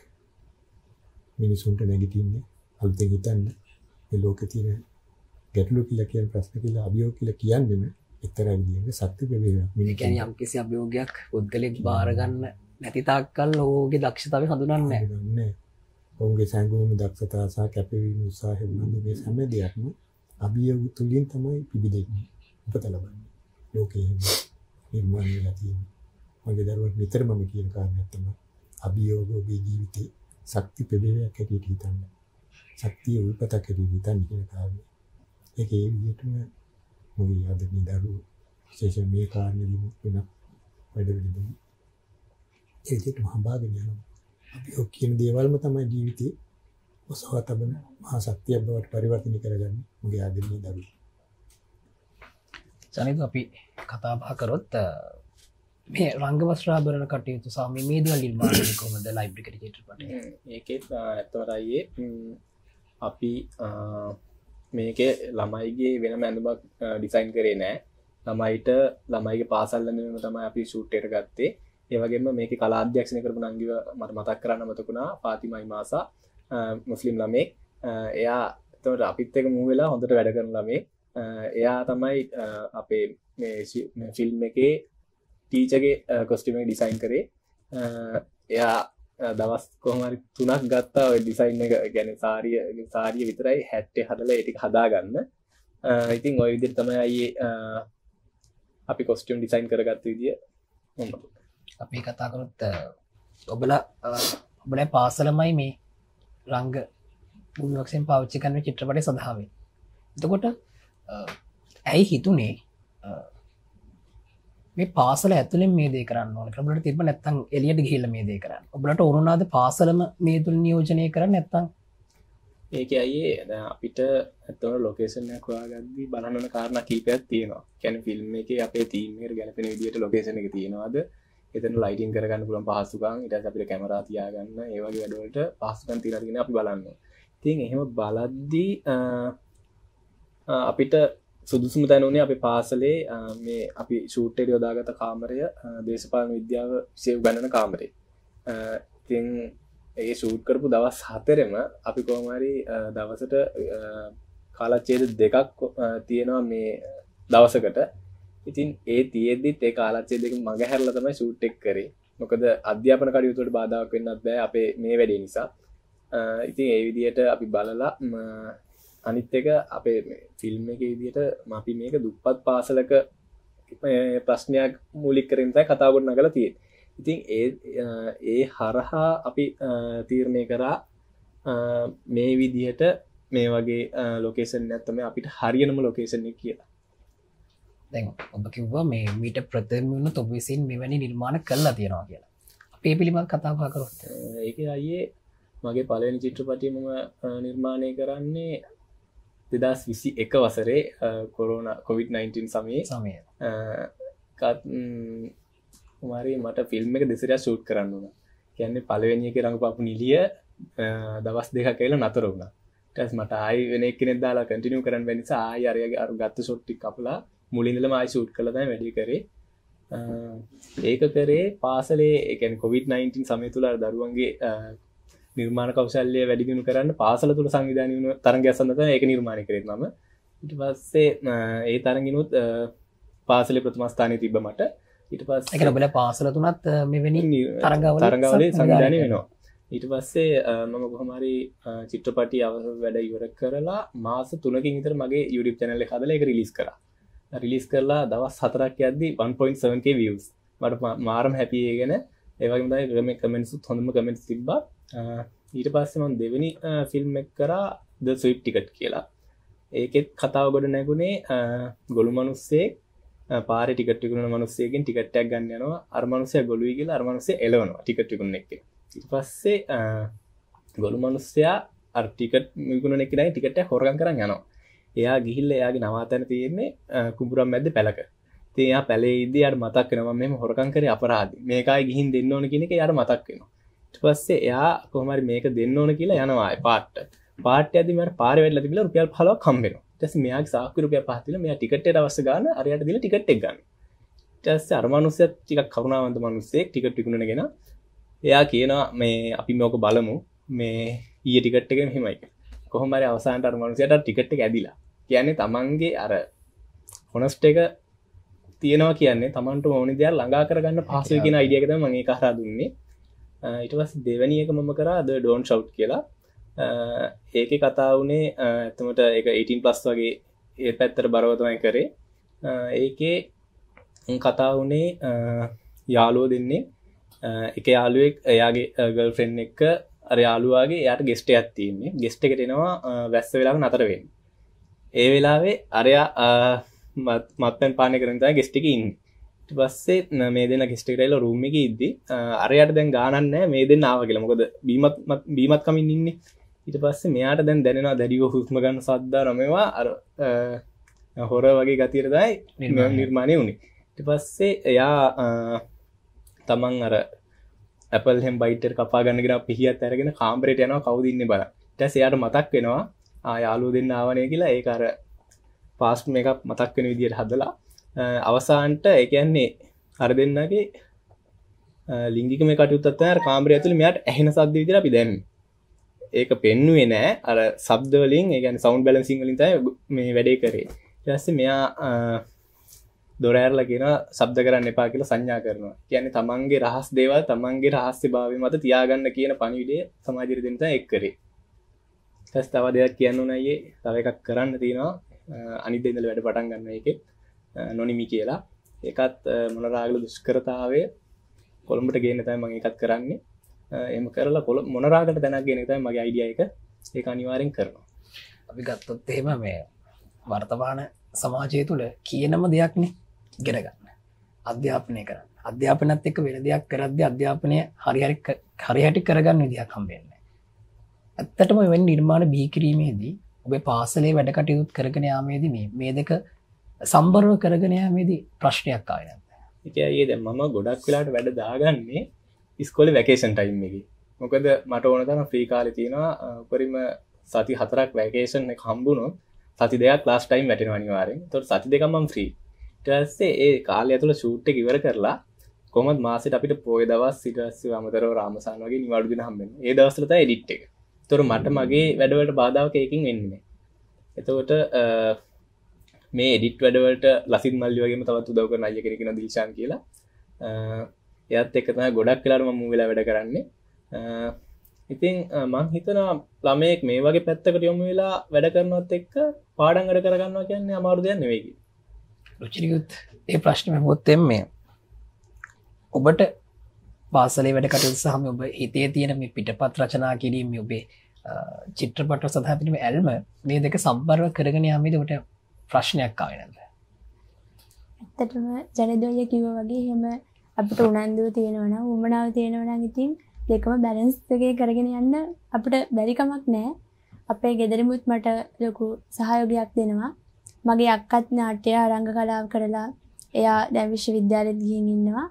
මිනිසුන්ට නැගිටින්නේ අලුතෙන් හිතන්න මේ ලෝකේ තියෙන ගැටලු කියලා කියන ප්‍රශ්න කියලා අභියෝග කියලා කියන්නේම එක්තරා විදිහක ශක්ති පෙදයක් මිනිකැන යම් කිසි අභියෝගයක් පුද්ගලෙක් බාරගන්න නැති තාක්කල් ඕගේ දක්ෂතාව හඳුනන්න නෑ ඔවුන්ගේ සැඟවුණු දක්ෂතා සහ කැපවීම උත්සාහය වුණාද මේ හැම දෙයක්ම අභියෝග තුලින් තමයි පිබිදෙන්නේ උපත ලබන්නේ ලෝකයේ නිර්මාණය වෙලා තියෙන්නේ. මගේ දරුවන්ට නිතරම මම කියන කාරණයක් තමයි අභියෝග ඔබේ ජීවිතේ ශක්ති පෙබේවයක් හැටියට හිතන්න ශක්තිය උල්පතක් හැටියට හිතන්න කියන කාරණේ ඒක ඒ විදිහටම මගේ ආදරණීය දරුවෝ? විශේෂයෙන් මේ කාරණේදී වෙන වැඩ පිළිවෙල. ඒ විදිහටම හඹාගෙන යනවා. අපි ඔය කියන දේවල්ම තමයි ජීවිතේ ඔසවා තබන මහා ශක්තියක් බවට පරිවර්තනය කරගන්නේ මගේ ආදරණීය දරුවෝ. ජනිත අපි කතා බහ කරොත් මේ රංගවස්්‍රාභරණ කටයුතු සාම මේ දවල් නිර්මාණය කොමද ලයිබ්‍රිකට චිත්‍රපට ඒකෙත් ඇත්තවරයියේ අපි මේක ළමයිගේ වෙන ඇඳුමක් ඩිසයින් කරේ නෑ. ළමයිට ළමයිගේ පාසල්ලනම තමයි අපි ශූට්ටයට ගත්තේ. ඒවගේම මේක කලාධ්‍යක්ෂණය කරපු නංගිව මට මතක් කරන්න මතකුණා පාතිමයි මාසා මුස්ලිම් ළමේ එයා තට අපිත් එක මූ වෙලා හොඳට වැඩ කරන ළමේ එයා තමයි අපේ ෆිල්ම් එකේ ටීචගේ කොස්ටිම ඩිසයින් කරේ. එයා දවස් කොහමරි තුනක් ගත්තා ඔය ඩිසයින් එක. ගැන සාරිය සාරිය විතරයි හැට්ටේ හදල ඒටික හදාගන්න. ඉතින් ඔය විදිර තමයි අයේ අපි කොස්ටියම් ඩිසයින් කරගත්ත විදිිය හොඳ අපි කතාකරොත් ඔබල ඔබල පාසලමයි මේ රංග උන්වක්ෂෙන් පාවිච්චි කරන චිත්‍රපටය සඳහාවේ එතකොට ඇයි හිතුනේ මේ පාසල ඇතුළෙන් මේ දේ කරන්න ඕන කරට තිබ නැත්තන් එලියට ගිල්ල මේ දේ කරන්න. ඔබලට ඔරුණාද පාසලම මේ තුළ නියෝජනය කරන්න නැත්තං ඒක අයේ අපිට ඇතවන ලොකේෂනයක් හොයාගදී බලන්න කාරණ කීපයක් තියෙනවා. කැන ෆිල්ම් එක අපේ තීමට ගැලපෙන විදිට ලොකේෂන එක තියෙනවාද? එතන ලයිටින් කරගන්න පුළන් පහසුකන් ඉට අපිට කැමරා තියාගන්න. ඒවගේ වැඩවලට පහසුකන් තිරගෙන අපි බලන්න. තින් එහෙම බලද්දී අපිට සුදුසුම තැනුනේ අපි පාසලේ මේ අපි ෂූට්ටෙඩ යොදාගත කාමරය දේශපාලන විද්‍යාව සේව් ගණන කාමරේ. තින් ඒ ෂූට් කරපු දවස් හතරෙම අපි කෝමරි දවසට කාලච්චේද දෙකක් තියෙනවා මේ දවසකට. ඉතින් ඒ තියෙද්දිත් ඒ කාලච්චේ දෙක මඟ හැරල තමයි ෂූට්ටෙක් කරේ. මොකද අධ්‍යාපන කටයුතුට බාධාවක් වෙන්නත් බෑ අපේ මේ වැඩේ නිසා. ඉතින් ඒ විදියට අපි බලලා අනිත් එක අපේ ෆිල්ම් එක විදියට අපි මේක දුප්පත් පාසලක ප්‍රශ්නයක් මූලික් කරින්තයි කතාගොන්න නගල තිය ඉතින් ඒ ඒ හරහා අපි තීරණය කරා මේ විදිහට මේ වගේ ලොකේෂන් නැත්තම අපිට හරියනම ලොකේෂන් කියලා. දැන් ඔබ කිව්වා මේ මීට ප්‍රථමවුණ තොබ විසින් මෙවැනි නිර්මාණ කල්ලා තියෙනවා කියලා. අපේ පිළිබඳ කතාපා කරොත්. ඒක අයේ මගේ පලවෙනි චිත්‍රපටියම නිර්මාණය කරන්නේ දෙදස් විසි එක වසරේ කොරෝන කොවිD-19 සමයේ. සමය. මරි මට ෆිල්ම් එක දෙසරයා ෂූට් කරන්න වුණ කියන්නේ පලවෙනි එක රඟ පපු නිලිය දවස් දෙක කියලා නතර වුණ. ටස් මට ආයි වෙන කෙනෙ දාලා කටිනිය කරන්න වැනිසා අරයගේ අරු ගත්ත ෂොට්ටි කපලා මුලින්දලම ආයි ෂූට් කළද වැඩි කරේ. ඒක කරේ පාසලේ එකන් කොවිD-19 සමය තුළ දරුවන්ගේ නිර්මාණ කවශල්ලය වැඩිගුණු කරන්න පාසල තුළ සංවිධානය වුණ තරග සඳත ඒක නිර්මාණය කරේ මම. ඉට පස්සේ ඒ තරගෙනුත් පාසලේ ප්‍රථමස්ථානය තිබ මට. ඊට පස් එක බල පාසල තුනත් මෙවැනි තරගාවල තරගවල සංවිධානය. වෙනවා. ඊට පස්සේ මම කොහමරි චිත්‍රපටි අවස වැඩ ඉවර කරලා මාස තුනකින් විතර මගේ YouTube චැනල්ල හදල එක රිලිස් කර. රිලිස් කරලා දවස් හතරක් යද්දි 1.7k views. මට මාරම හැපියගෙන ඒවගේ ගම කමෙන්සුත් හොඳම කමෙන්ට් තිබ්බා ඊට පස්සේ මම දෙවැනි ෆිල්ම් එක් කරා ද ස්විප් ටිකට් කියලා. ඒකෙත් කතාව ගොඩ නැගුණේ අ, ගොළු මනුස්සේ පාර ටිකට්ටිකුණ මනුස්සයකින් ටිකට්ටක් ගන්න යනවා. අර්මනුසය ගොලුයි කියලා අර්මනුසේ එලවනවා ටිකට්ටිකුණ එක. ඉට පස්සේ අ, ගොළු මනුස්සයා අර්ටිකට් මිකුණ එකනයි ටිකට හොරගන් කරන්න යනවා. එයා ගිහිල්ල එයාගේ නවාතැන තියෙන්නේ අ, කුඹුරම් මැද පැලක. තියා පැලේ ඉදි අට මතක් වෙනවා මෙම හොරකන් කර අපරාධ මේකයි ගිහින් දෙන්න ඕන කෙනෙක යට මතක් වෙනවා. ඊට පස්සේ එයා කොහමරි මේක දෙන්න ඕන කියලා යනවා පාට්ට. පාට ඇතිමට පාර වෙල්ල තිබල රුපියල් පලව කම්බෙන ටැස් මෙයා සාක රුපිය පහතිල මෙයා ටිකට අවස ගන්න අරයට දිල ටිකට් එක් ගන්න. ටැස් අර්මනුසය ටික කරුණාවන්ත මනුස්සේ ටිකට ටිකුණගෙන එයා කියනවා මේ අපි මෝක බලමු. මේ ඊය ටිකට් එක මෙහෙමයි කොහොමරි අවසාන්ට අර්මනුසයට ටිකට් එක ඇදිලා. කියන්නේ තමන්ගේ අර හොනස්ට එක තියෙනවා කියන්නේ තමන්ට ඕනි දෙයක් ළඟා කරගන්න පහසු කියෙන අයිඩියකත මගේ කහරා දුන්නේ. ඊට පස් දෙවැනියක මම කරා ද ඩෝන් ශව් කියලා. ඒක කතා වනේ ඇතමට එක 18 ප්ලස් වගේ ඒ පැත්තර බරවතමයි කරේ. ඒකේ කතා වනේ යාලුව දෙන්නේ. එක යාලුවෙක් එයාගේ ගල් ෆ්‍රෙන්් එක අර යාලුවාගේ යට ගෙස්ට ඇත්තින්නේ ගෙස්ට එකට එනවා වැස්ස වෙලා නතරවෙන්න ඒ වෙලාවේ අරයා මත්තන් පාන කරනතා ගෙස්ටික ඉන්න. ඊට පස්සේ මේ දෙන්න ගෙස්ටිකරල රූම එක ඉද්දි අරයට දැන් ගානන්න මේ දෙන්න ආව කියලා. මොකද බීමත් මත්- බීමත් කමින් ඉන්නේ. ඊට පස්සේ මෙයාට දැන් දැනෙනවා දැඩිව හුස්ම ගන්න සද්දා රමවා. අර හොර වගේ ගතිරදයි නිර්මාණය. වුණේ ඊට පස්සේ එයා තමන් අර ඇපල් හෙම් බයිටර් කපා ගන්නගෙන පිහිත් ඇරගෙන කාම්බරයට යනවා. කවුදන්න බල ටැස් එයාට මතක් වෙනවා ආයාලු දෙන්න ආවනය කියලා. ඒ අර පාස්් එකක් මතක් වෙන විදියට හදලා අවසාන්ට එකන්නේ අර දෙන්නගේ ලිංගිකම කටයුත්තත් කාම්බරය ඇතුළ මෙයාට ඇහෙන සද්ද විදිර අපි දැන් ඒක පෙන්නුවේ නෑ අර සබ්දවලින් ඒගැන සෞන්් බැලසිං වලින් තයි මේ වැඩේ කරේ. ටස්ස මෙයා අ, දොරෑරල කියෙන සබ්ද කරන්න එපා කියලා සංඥා කරනවා. කියන්නේ තමන්ගේ රහස් දේවල් තමන්ගේ රහස්්‍ය භාව මත තියාගන්න කියන පණිවිඩේ සමාජර දෙනත එක් කරේ. තැස් තව දෙයක් කියන්න නයේ තව එකක් කරන්න තියෙනවා. අනිත් දෙදල වැඩ පටන් ගන්න එක නොනිමි කියලා. ඒකත් මොනරාගල දුෂ්කරතාවය කොළඹට ගේන තයි මගේ එකත් කරන්නේ. එම කරලා කොළ මොනරාගට තැනක් ගෙන තයි මගේ අයිඩිය එක. ඒ අනිවාරෙන් කරනවා. අපි ගත්තොත් එහෙම මේ වර්තමාන සමාජය තුළ කියනම දෙයක්න ගෙනගන්න අධ්‍යාපනය කරන්න. අධ්‍යාපනත් එක්ක වෙන දෙයක් කරද්ද අධ්‍යාපනය හරිහරි හරිහටි කරගන්න විදියක් හම්බෙන්න ඇත්තටම වෙන් නිර්මාණ බීකිරීමේදී ඔබ පාසලේ වැඩ කටයුත් කරගෙන යාමේදී මේ මේ දෙක සම්බරව කරගෙන යාමේදී ප්‍රශ්නයක් ආයන එක ඒ දැ මම ගොඩක් වෙලාට වැඩ දාගන්නේ ඉස්කොල වැකේෂන් ටයිම් එක. මොකද මට ඕන තන ෆ්‍රී කාල තියෙනවා. උපරිම සති හතරක් වැකේෂන් එක හම්බුණු සති දෙයක් ලාස් ටයිම් වැටෙන අනිවාරෙන් තොට සති දෙකමම් ්‍රී ටස්සේ ඒ කාලය ඇතුළ ෂූට්ට ඉවර කරලා කොමත් මාසට අපිට පොය දවස් සිටස්ස අමතර රාමසාන් වගේ නිවර්දින හම්බෙන ඒ දවසලත එඩිට් එක. තොර මට මගේ වැඩවලට බාධාවක එකින් වෙන්නේ එතකොට අ, මේ එඩිට් වැඩවලට ලසිත් මල්ලි වගේම තවත් උදවක නය කෙනෙන දිශාන් කියලා. අ, එයත් එක්කතම ගොඩක් කලාරම මු වෙලා වැඩ කරන්නේ. අ, ඉතින් අ, මං හිතනවා ළමයෙක් මේ වගේ පැත්තකට යොමු වෙලා වැඩ කරනවත් එක්ක පාඩන්ගට කරගන්නවා කියන්නේ අමාරු දෙයක් නෙවෙයි රුචිරියුත් ඒ ප්‍රශ්නම හොත්තෙන් මේ. ඔබට පාසලේ වැඩ කටයුතු සහම ඔබ හිතේ තියෙන මේ පිටපත් රචනා කිරීම ඔබේ අ, චිත්‍රපට සඳහපිනීම ඇල්ම මේ දෙක සම්බර්ව කරගෙන යාමේද ඔට ප්‍රශ්නයක් ආයනද ඇත්තටම ජනදෝය කිව වගේ හෙම අපට උනන්දුව තියෙනවන උමනාව තියෙනවන ඉතින් දෙකම බැලන්ස්ගේ කරගෙන යන්න අපට බැරිකමක් නෑ. අපේ ගෙදරමුත් මට ලොකු සහයෝගයක් දෙනවා. මගේ අක්කත් නාට්‍යය අරංග කලාව කරලා එයා දැන් විශ්ව විද්‍යාලෙත් ගිහින් ඉන්නවා.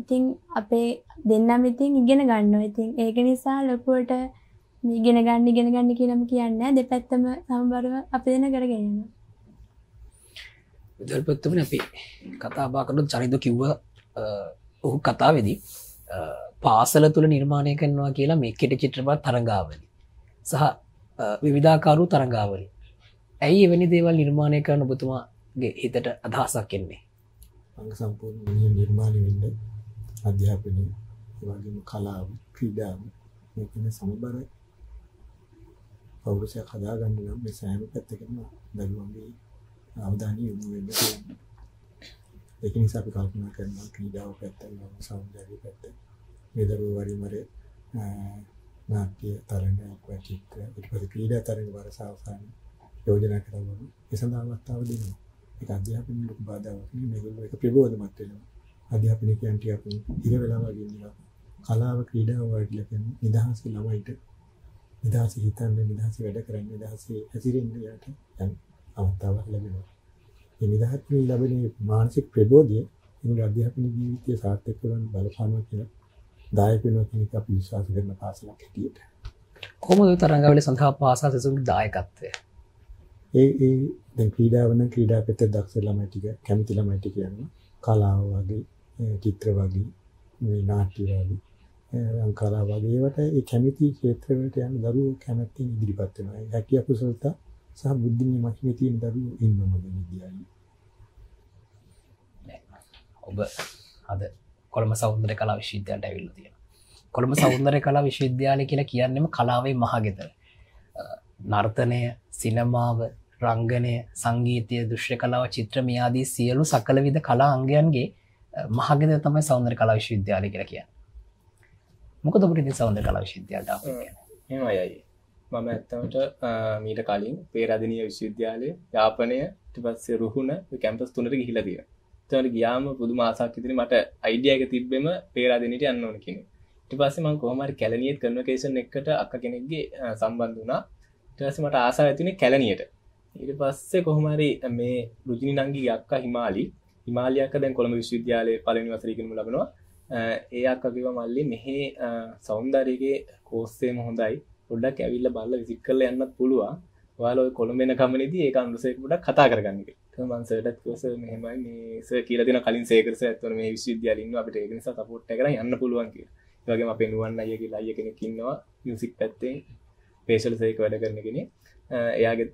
ඉතින් අපේ දෙන්නම් ඉතින් ඉගෙන ගන්න ඉතින් ඒක නිසා ලොකුවට මේ ඉගෙන ගන්න ඉගෙන ගන්න කියලම කියන්න දෙපැත්තම සම්බරව අප දෙන කරගෙනන්න විදල්පත්තුමන අපි කතාබාකරනු චරිද කිව්ව අ, ඔහු කතාවෙදී අ, පාසල තුළ නිර්මාණය කරනවා කියලා මේ කෙට චිත්‍රපත් තරඟාවලි සහ අ, විවිධාකාරු තරඟාවලි ඇයි එවැනි දේවල් නිර්මාණය කරන ඔබතුමාගේ හිතට අදහසක් එන්නේ? අංග සම්පූර්ණ මිනිහ නිර්මාණය වෙන්න අධ්‍යාපනය ඒ වගේම කලාව ක්‍රීඩාව මේකන සමබර පෞරුෂයක් හදාගන්න නම් මේ සෑම පැත්තකම දරුවන්ගේ අවධානය යොමු වෙන්න ඕනේ. ඒක නිසා අපි කල්පනා කරනවා ක්‍රීඩාව පැත්තෙන් සෞන්දර්ය පැත්ත මේ දරුවෝ වරින් වර නාට්‍ය තරඟයක් වා චිත්‍ර ඊට පස්සේ ක්‍රීඩා තරඟ වරසාවසන් යෝජනා කරනවා ඒ සඳහා අවස්ථාව දෙනවා. ඒක අධ්‍යාපනයේ ලොකු බාධාවක් නෙමෙයි මේගොල්ලෝ ඒක ප්‍රබෝධමත් වෙනවා. අධ්‍යාපනය කියන්නේ අපි ඉර වෙලා වගේ ඉන්නවා. කලාව ක්‍රීඩාව වගේ කියන්නේ නිදහස් ළමයිට නිදහස හිතන්න නිදහස වැඩ කරන්න නිදහස හැසිරෙන්න යට යන අවස්ථාවක් ලැබෙනවා මේ නිදහස්මින් ලැබෙන මානසික ප්‍රබෝධය ඉන්නේ අධ්‍යාපන ජීවිතය සාර්ථක කරන බලපානවා කියලා දායක වෙනවා කියන එක අපි විශ්වාස කරන පාසලක් හැටියට. කොහොමද තරංගවල සඳහා පාසල් සෙසුන්ගේ දායකත්වය? ඒ ඒ දැන් ක්‍රීඩාව නම් ක්‍රීඩා පැත්තේ දක්ෂ ළමයි ටික කැමති ළමයි ටික යනවා. කලාව වගේ චිත්‍ර වගේ මේ නාට්‍ය වගේ රං කලාව වගේ ඒවට ඒ කැමති ක්ෂේත්‍ර වලට යන දරුවෝ කැමැත්තෙන් ඉදිරිපත් වෙනවා. ඒ හැකියාව කුසලතා සහ බුද්ධිමය මහිමේ තියෙන දරුවෝ ඉන්නම විද්‍යාලේ. ඔබ අද කොළඹ සෞන්දර්ය කලා විශ්වවිද්‍යාලයට ඇවිල්ලා තියෙනවා. කොළඹ සෞන්දර්ය කලා විශ්වවිද්‍යාලය කියලා කියන්නේම කලාවේ මහගෙදර. නර්තනය, සිනමාව, රංගනය, සංගීතය, දෘශ්‍ය කලාව, චිත්‍ර මේ ආදී සියලු සකල විද කලා අංගයන්ගේ මහගෙදර තමයි සෞන්දර්ය කලා විශ්වවිද්‍යාලය කියලා කියන්නේ. මොකද ඔබට ඉතින් සෞන්දර්ය කලා විශ්වවිද්‍යාලයට ආවේ කියන්නේ? එහෙම අයයි මම ඇත්තමට මීට කලින් පේරාධනය විශ්වවිද්‍යාලය යාපනය ට පස්සේ රුහුණ කැම්පස් තුනට ගිහිලා තියෙන තවට ගියාම පුදු මාසක් ඉතිරි මට අයිඩියක තිබ්බෙම පේරාධනයට යන්න ඕන කෙනෙ ට පස්සේ මං කොහමරි කැලනියත් කන්වකේෂන් එකට අක්ක කෙනෙක්ගේ සම්බන්ධ වනා ටස මට ආසා ඇතිනේ කැලනියට ඊට පස්සේ කොහොමරි මේ රුජිනි නංගි අක්ක හිමාලි හිමාලයක්ක දැන් කොළඹ විශ්වවිද්‍යාලය පලනි වසරකනම ලබනවා. ඒ අක්කකිව මල්ලි මෙහේ සෞන්දරයගේ කෝස්සේම හොඳයි. පොඩ්ඩක් ඇවිල්ල බල්ල විසික් කරල යන්නත් පුළුවන්. වාල කොළඹෙන කමනේදී ඒ අනුසෙකුට කතා කරගන්න මන්සටත් කෝස මෙහමයි. මේස කියල තින කලින් සේකරස ඇත්වන මේ විශ්විද්‍යාලින්න අපට ඒ නිසා සපෝට් කර යන්න පුළුවන් කිය වගේ අප පෙනුවන් අයගේ අය කෙනෙකින්නවා මියසික් පැත්තේ. පේශල සේක වැඩ කරනගෙන එයාගේ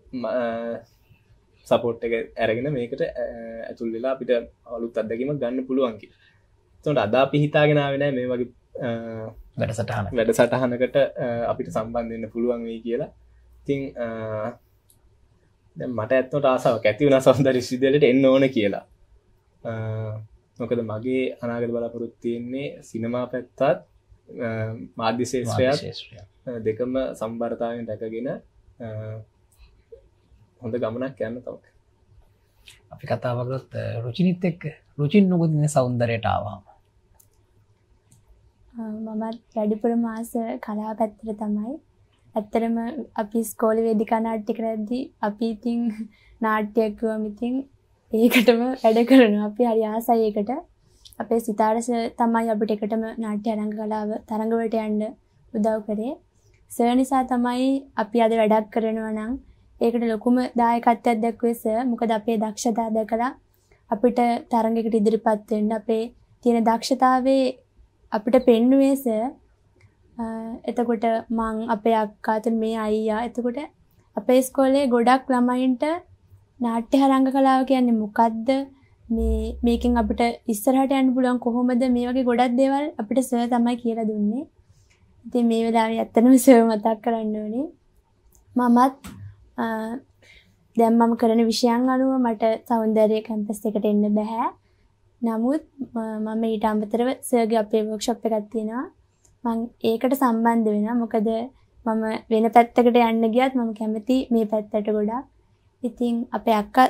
සපෝට් එක ඇරගෙන මේකට ඇතුල් වෙලා අපිට අලුත් අදකීම ගන්න පුළුවන්කි තොට අදා පිහිතාගෙන වෙන මේ වගේ වැඩසටහන වැඩ සටහනකට අපිට සම්බන්ධන්න පුළුවන් වෙයි කියලා. තිං මට ඇත්නට ආසාාව ඇති වුණ සෞන්දර විශ්විදලට එන්න ඕන කියලා. මොකද මගේ අනාගත බලාපොරොත්තියෙන්නේ සිනමා පැත්තත් මාධ්‍ය ශේෂත්‍රයක් දෙකම සම්බර්තාවෙන් දැකගෙන හොඳ ගමනක් යන්න තව අපි කතාවගත් රුචිනිත් එක් රුචින් නොගුදන සෞන්දරයට ආවාම මමත් වැඩිපුර මාස කලා පැත්තර තමයි. ඇත්තරම අපි ස්කෝල වේදිකා නාට්‍ය කරද්දි අපි ඉතිං නාට්‍යයක්කුවම ඉතිං ඒකටම වැඩ කරන අපි හරි ආසයකට අපේ සිතාරස තමයි අපිට එකටම නාට්‍ය අරංග කලාව තරඟවට යන්න උදව් කරේ. සර් නිසා තමයි අපි අද වැඩක් කරනවා නම් ඒකට ලොකුම දායකත්වයක් දැක්වෙස මොකද අපේ දක්ෂතා දැකලා අපිට තරඟකට ඉදිරිපත් වෙන්න අපේ තියෙන දක්ෂතාවේ අපිට පෙන්නුවේස එතකොට මං අපේ අක්කාතුන් මේ අයියා එතකොට අපේ ස්කෝලේ ගොඩක් ළමයින්ට නාට්‍ය හරංග කලාව කියන්නේ මොකක්ද මේ මේකින් අපිට ඉස්සරහට යන්න පුළුවන් කොහොමද මේ වගේ ගොඩක් දේවල් අපිට සර් තමයි කියලා දුන්නේ. ඉතින් මේ වෙලාවේ ඇත්තටම සර් මතක් කරන්න ඕනේ. මමත් දැන් මම කරන විෂයන් අනුව මට සෞන්දර්ය කැම්පස් එකට එන්න බෑ. නමුත් මම ඊට අමතරව සර්ගේ අපේ වර්ක්ෂොප් එකක් තියෙනවා. මම ඒකට සම්බන්ධ වෙනවා. මොකද මම වෙන පැත්තකට යන්න ගියත් මම කැමති මේ පැත්තට ගොඩක්. ඉතින් අපේ අක්කා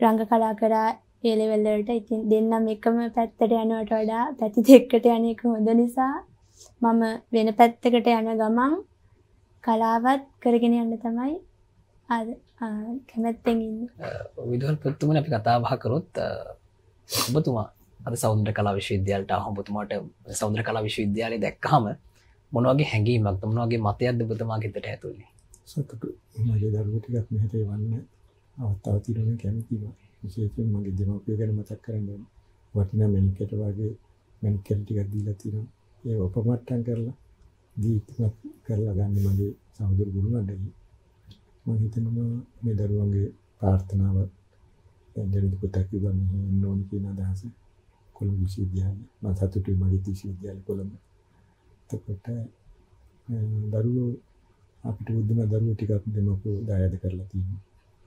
රංග කලා කරා ඒ ලෙවල් වලට ඉතින් දෙන්නම එකම පැත්තට යනවට වඩා පැති දෙකකට යන එක හොඳ නිසා මම වෙන පැත්තකට යන ගමන් කලාවත් කරගෙන යන්න තමයි අද කැමැත්තෙන් ඉන්නේ. විදුහල් පුතුමනි අපි කතා බහ කරොත් ඔබතුමා අද සෞන්ද්‍ර කලා විශ්වවිද්‍යාලට හොබතුමාට සෞන්ද්‍ර කලා විශ්වවිද්‍යාලය දැක්කහම මොනවගේ හැඟීමක් මොනවගේ මතයක්ද ඔබතුමා ගෙතට ඇතුළේ? සතුටු. මගේ දරුවෝ ටිකක් මෙහෙට එවන්න අවස්ථාව තියෙනවා කැමතිම විශේෂයෙන් මගේ දෙමව්පිය ගැන මතක් කරන්න වටිනා මැනිකට වගේ මැනිකල් ටිකක් දීලා තියෙනවා. ඒ උපමට්ටම් කරලා දීප්තිමත් කරලා ගන්න මගේ සහෝදර ගුරු අඩේ මම හිතනවා මේ දරුවන්ගේ ප්‍රාර්ථනාව දැන් පුතක් කිව්වා මෙහෙ එන්න ඕන කියන අදහස කොළඹ විශ්වවිද්‍යාලය මම සතුටුයි මගේ විශ්වවිද්‍යාලය කොළඹ එතකොට දරුවෝ අපිට බුද්ධම දරුවෝ ටිකක් දෙමකෝ දායාද කරලා තියෙනවා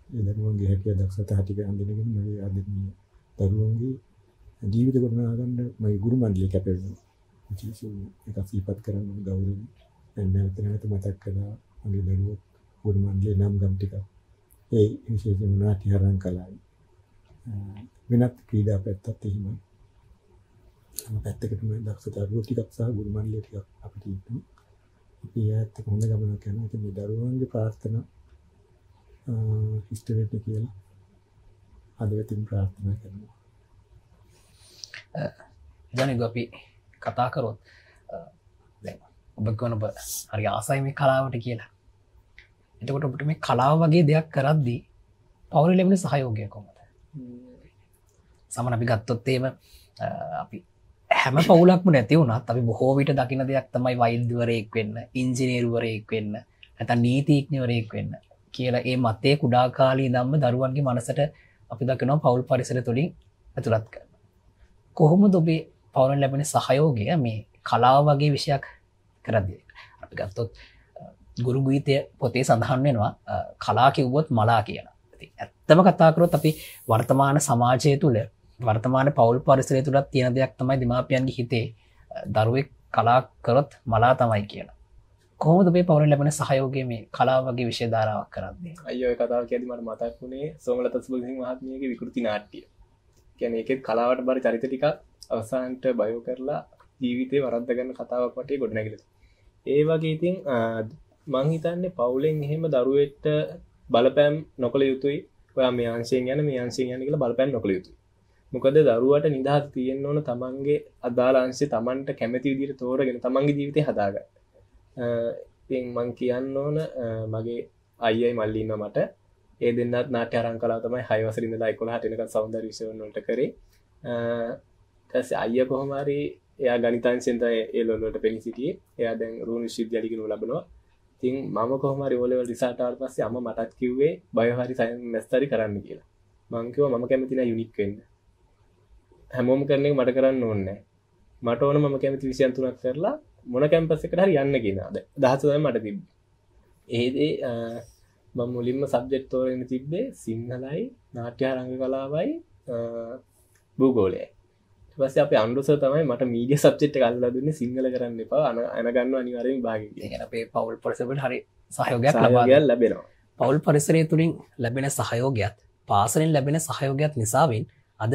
ඒ දරුවන්ගේ හැකියාව දක්ෂතා ටික අඳිනගෙන මගේ ආදරණීය දරුවන්ගේ ජීවිත ගොඩනගා ගන්න මගේ ගුරු මණ්ඩලය කැපවෙනවා විශේෂයෙන් එක සිහිපත් කරන්න ගෞරවයෙන් දැන් නැවත නැවත මතක් කළා මගේ දරුවෝ ගුරු මණ්ඩලේ නම් ගම් ටිකක් ඒ විශේෂයෙන්ම නාට්‍ය හරන් කලාවේ වෙනත් ක්‍රීඩා පැත්තත් එහෙමයි. හැම පැත්තකටම දක්ෂතා දරුවෝ ටිකක් සහ ගුරු මණ්ඩලය ටිකක් අපිට ඉන්නවා. අපි ඒත් එක්ක හොඳ ගමනක් යනවා. ඉතින් මේ දරුවන්ගේ ප්‍රාර්ථනා ඉෂ්ට වෙන්න කියලා අද වෙතින් ප්‍රාර්ථනා කරනවා. ජනක අපි කතා කරොත් ඔබ ගොන ඔබ හරි ආසයි මේ කලාවට කියලා. එතකොට ඔබට මේ කලාව වගේ දෙයක් කරද්දී පවුල ලැබෙන සහයෝගය කොමද සමන අපි ගත්තොත්තේම අපි හැම පවුලක්ම නැති වුණත් අපි බොහෝ විට දකින දෙයක් තමයි වෛද්‍යවරයෙක් වෙන්න ඉංජිනේරුවරයෙක් වෙන්න ඇත නීතිීක්ඥවරයෙක් වෙන්න කියලා ඒ මතේ කුඩා කාලී දම්ම දරුවන්ගේ මනසට අපි දකිනවා පවුල් පරිසර තුළින් ඇතුළත් කරන. කොහොම දොබේ පවුලන් ලැබෙන සහයෝගය මේ කලාව වගේ විෂයක් කරදදිය අපි ගත්තොත් ගුරු ගීතය පොතේ සඳහන් වෙනවා කලා කිව්වොත් මලා කියන ඇත්තම කතාකරොත් අපි වර්තමාන සමාජය තුළ වර්තමාන පවුල් පරිසරය තුළත් තියෙන දෙයක් තමයි දෙමාපියන්ගේ හිතේ දරුවෙක් කලා කරොත් මලා තමයි කියලා. කොහොමද මේ පවුල ලැබෙන සහයෝගය මේ කලා වගේ විෂය ධාරාවක් කරන්නේ? අයෝ කතාව ඇති මට මතක් වුණේ සෝමලත සුබසිං මහත්මියගේ විකෘති නාට්ටිය ගැන එකෙත් කලාවට බරි චරිත ටිකක් අවසාන්ට බයෝ කරලා ජීවිතය වරද්ද ගන්න කතාවක් වටේ ගොඩනැගල ඒ වගේ ඉතින් මංහිතන්නේ පවුලෙන් එහෙම දරුවෙට බලපෑම් නොකළ යුතුයි. ඔය මේ අංශයෙන් යන මේ අංශයෙන් යන කියලා බලපෑම් නොකළ යුතුයි. මොකද දරුවට නිදහස් තියෙන්න්න ඕන තමන්ගේ අදාලාංශය තමන්ට කැමති විදිට තෝරගෙන තමන්ගේ ජීවිතය හදාගන්න. ඉතින් මං කියන්න ඕන මගේ අයියයි මල්ලින්න මට. ඒ දෙන්නත් නාට අරං කලා තමයි හයවසරින්දලා එකොළ හටනක සෞන්දර විශවනට කරේ. ඇස අයිය කොහොමරි එයා ගනිතන්සෙන්ත ඒලොල්ලට පෙනි සිටිය. එයා දැන් රුණු ශිද්‍යලිකනු ලබනවා තින් මම කොහමරි ඔලවල් රිසාටාල් පස්සේ අම මටත් කිව්වේ බයහරි සය මැස්තරි කරන්න කියලා. මංකව මම කැමතින යුනික්වෙන්න හැමෝම කරනෙ මට කරන්න ඕන්නෑ මට ඕන මම කැමති විසියන්තුනක් කරලා මොන කැම්පස්සකට හරි යන්න ගෙනද දහසදයි මට තිබ ඒදේ මං මුලින්ම සබ්ජෙක්් තෝරෙන තිබ්බේ සිංහලයි නාට්‍යාරංග කලාවයි භූගෝලය පස අප අන්ඩුස තමයි මට මීඩිය සබ්චෙට් කල්ල දුන්න සිංහල කරන්න එපා. අන අනගන්න අනිවරෙන් භාග අපේ පවුල් පොසබට හරි සහයෝගයක් ලබාගල් ලැබෙනවා. පවුල් පරිසරය තුළින් ලැබෙන සහයෝගයක් පාසලින් ලැබෙන සහයෝගයක් නිසාවෙන් අද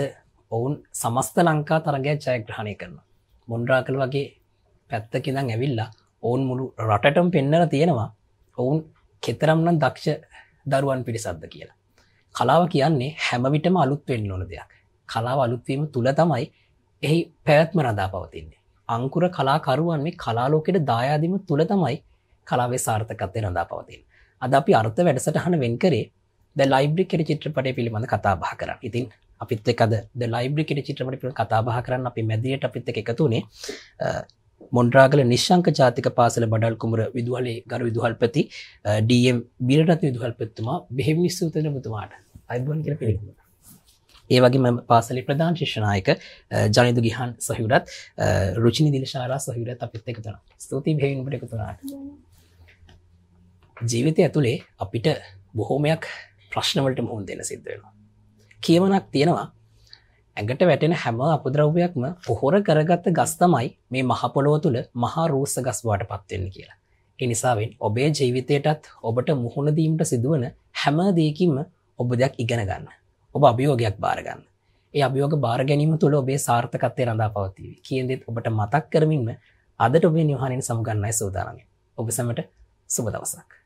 ඔවුන් සමස්ත ලංකා තරගය ජයග්‍රහණය කරන මොන්ඩ්‍රා කළ වගේ පැත්තකිදං ඇවිල්ලා ඔවුන් මුළු රටටම පෙන්නර තියෙනවා ඔවුන් කෙතරම්නම් දක්ෂ දරුවන් පිරිසද්ද කියලා. කලාව කියන්නේ හැමවිටම අලුත් වෙන්න ඕන දෙයක්. කලාව අලුත්වීම තුළ තමයි එහි පැවැත්ම රඳා පවතින්නේ. අංකුර කලාකරුවන් මේ කලාලෝකෙට දායාදීම තුළ තමයි කලාවේ සාර්ථකත්වය රඳා පවතින්. අද අපි අර්ථ වැඩසටහන වෙන් කරේ ද ලයිබ්‍රි කෙර චිත්‍රපටය පිළිබඳ කතා බහ කර ඉතින් අපිත් එකද ද ලයිබ්‍රි කෙට චිත්‍රපට පිළ කතා බහ කරන්න අපි මැදියට අපිත් එක එකතුනේ මොන්ඩ්‍රාගල නිශ්ංක ජාතික පාසල බඩල් කුමර විදුහලේ ගරු විදුහල්පති ඩම් බිරටත් විදුහල්පත්තුමා බෙහෙම විස්සූතන පුතුමාට අයිබන් කර පිළිගන්න ඒ වගේ ම පාසලි ප්‍රධාන ශිෂ්ණයක ජනිදු ගිහන් සහයුරත් රුචිනි දිලශාරා සහයුරත් අපිත් එකතුන ස්තුති භයවිට එකතුනාට ජීවිතය ඇතුළේ අපිට බොහෝමයක් ප්‍රශ්නවලට මුහුන් දෙන සිද්ධවෙනවා කියවනක් තියෙනවා ඇඟට වැටෙන හැම අපද්‍රව්‍යයක්ම පොහොර කරගත්ත ගස් තමයි මේ මහපොළොව තුළ මහා රූස්ස ගස්වාට පත්වෙන්න කියලා. එනිසාවෙන් ඔබේ ජීවිතයටත් ඔබට මුහුණදීමට සිදුවන හැම දෙයකින්ම ඔබ දෙයක් ඉගෙන ගන්න. ඔබ අභියෝගයක් බාරගන්න. ඒ අභියෝග බාර ගැනීම තුළ ඔබේ සාර්ථකත්වය රඳා පවතිවි කියදෙත් ඔබට මතක් කරමින්ම අදට ඔබේ නිවහනින් සමුගන්නයි සූදානම. ඔබ සමට සුබ දවසක්.